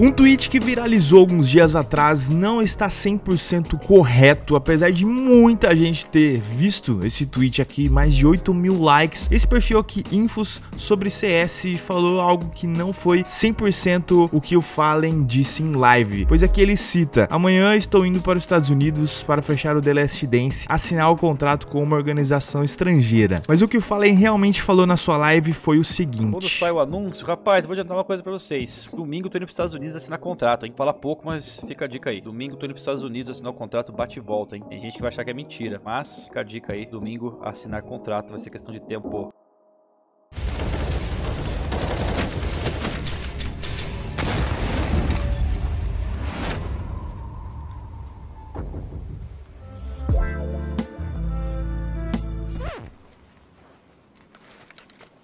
Um tweet que viralizou alguns dias atrás não está 100% correto, apesar de muita gente ter visto esse tweet aqui, mais de 8 mil likes. Esse perfil aqui, Infos sobre CS, falou algo que não foi 100% o que o Fallen disse em live, pois aqui ele cita: Amanhã estou indo para os Estados Unidos para fechar o The Last Dance, assinar o contrato com uma organização estrangeira. Mas o que o Fallen realmente falou na sua live foi o seguinte: Quando sai o anúncio, rapaz, vou adiantar uma coisa para vocês. Domingo eu tô indo para os Estados Unidos assinar contrato, hein? Fala pouco, mas fica a dica aí. Domingo tô indo para os Estados Unidos assinar o contrato, bate e volta, hein? Tem gente que vai achar que é mentira, mas fica a dica aí. Domingo assinar contrato vai ser questão de tempo.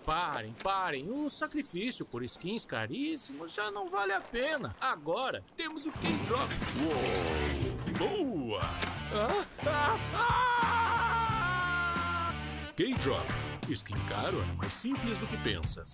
Parem, parem. O sacrifício por skins caríssimos já não vale a pena. Agora temos o K-Drop. Uou! Boa! Ah, ah, ah! K-Drop. Skin caro é mais simples do que pensas.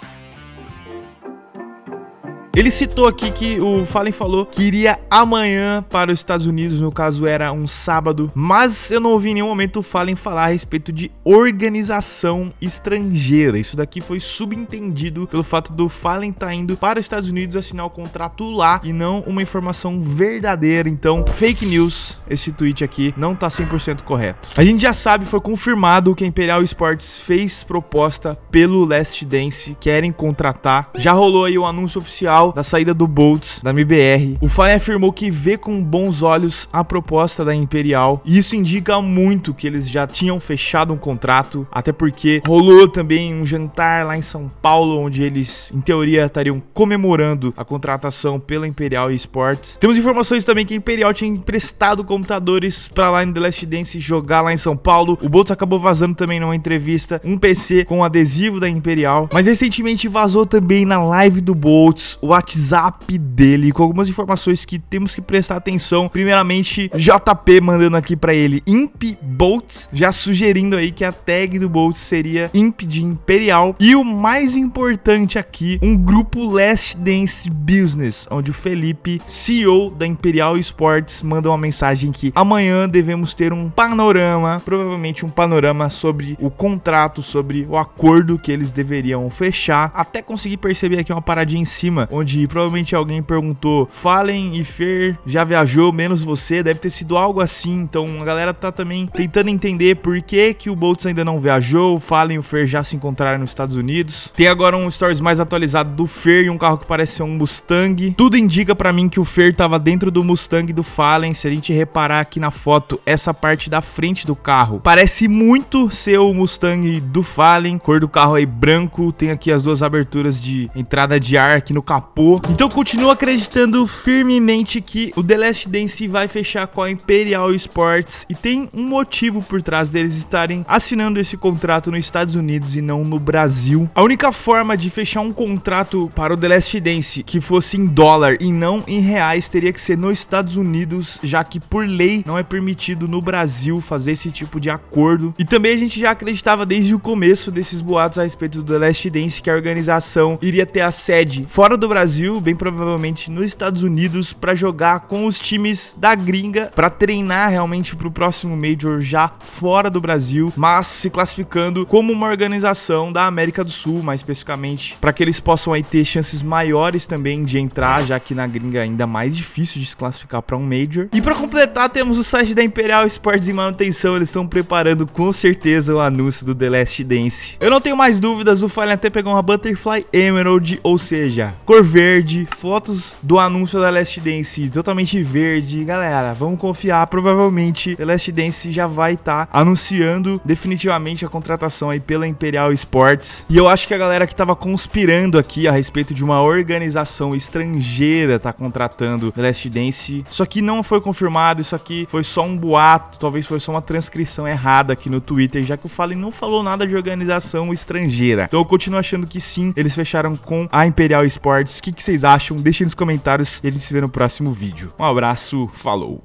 Ele citou aqui que o Fallen falou que iria amanhã para os Estados Unidos, no caso era um sábado, mas eu não ouvi em nenhum momento o Fallen falar a respeito de organização estrangeira. Isso daqui foi subentendido pelo fato do Fallen estar tá indo para os Estados Unidos assinar o contrato lá e não uma informação verdadeira. Então, fake news, esse tweet aqui não tá 100% correto. A gente já sabe, foi confirmado que a Imperial Sports fez proposta pelo Last Dance, querem contratar. Já rolou aí o anúncio oficial da saída do Boltz da MBR. O Fallen afirmou que vê com bons olhos a proposta da Imperial e isso indica muito que eles já tinham fechado um contrato, até porque rolou também um jantar lá em São Paulo onde eles, em teoria, estariam comemorando a contratação pela Imperial Esports. Temos informações também que a Imperial tinha emprestado computadores para lá em The Last Dance jogar lá em São Paulo. O Boltz acabou vazando também numa entrevista um PC com adesivo da Imperial, mas recentemente vazou também na live do Boltz o WhatsApp dele com algumas informações que temos que prestar atenção. Primeiramente, JP mandando aqui para ele Imp Bolts, já sugerindo aí que a tag do Bolts seria Imp de Imperial. E o mais importante aqui, um grupo Last Dance Business, onde o Felipe, CEO da Imperial Sports, manda uma mensagem que amanhã devemos ter um panorama, provavelmente um panorama sobre o contrato, sobre o acordo que eles deveriam fechar, até conseguir perceber aqui uma paradinha em cima, onde provavelmente alguém perguntou: Fallen e Fer já viajou, menos você, deve ter sido algo assim. Então a galera tá também tentando entender por que, que o Boltz ainda não viajou, o Fallen e o Fer já se encontraram nos Estados Unidos. Tem agora um stories mais atualizado do Fer e um carro que parece ser um Mustang. Tudo indica para mim que o Fer tava dentro do Mustang do Fallen. Se a gente reparar aqui na foto, essa parte da frente do carro parece muito ser o Mustang do Fallen. Cor do carro aí branco, tem aqui as duas aberturas de entrada de ar aqui no capô capô. Então continuo acreditando firmemente que o The Last Dance vai fechar com a Imperial Sports e tem um motivo por trás deles estarem assinando esse contrato nos Estados Unidos e não no Brasil. A única forma de fechar um contrato para o The Last Dance que fosse em dólar e não em reais teria que ser nos Estados Unidos, já que por lei não é permitido no Brasil fazer esse tipo de acordo. E também a gente já acreditava desde o começo desses boatos a respeito do The Last Dance que a organização iria ter a sede fora do Brasil Brasil, bem provavelmente nos Estados Unidos, para jogar com os times da gringa, para treinar realmente para o próximo Major já fora do Brasil, mas se classificando como uma organização da América do Sul, mais especificamente, para que eles possam aí ter chances maiores também de entrar, já que na gringa é ainda mais difícil de se classificar para um Major. E para completar, temos o site da Imperial Sports em manutenção, eles estão preparando com certeza o anúncio do The Last Dance. Eu não tenho mais dúvidas, o Fallen até pegou uma Butterfly Emerald, ou seja, cor verde, fotos do anúncio da Last Dance totalmente verde. Galera, vamos confiar, provavelmente a Last Dance já vai estar tá anunciando definitivamente a contratação aí pela Imperial Sports. E eu acho que a galera que tava conspirando aqui a respeito de uma organização estrangeira tá contratando a Last Dance, isso aqui não foi confirmado, isso aqui foi só um boato, talvez foi só uma transcrição errada aqui no Twitter, já que o Fallen não falou nada de organização estrangeira. Então eu continuo achando que sim, eles fecharam com a Imperial Sports o que, que vocês acham? Deixem nos comentários e a gente se vê no próximo vídeo. Um abraço, falou!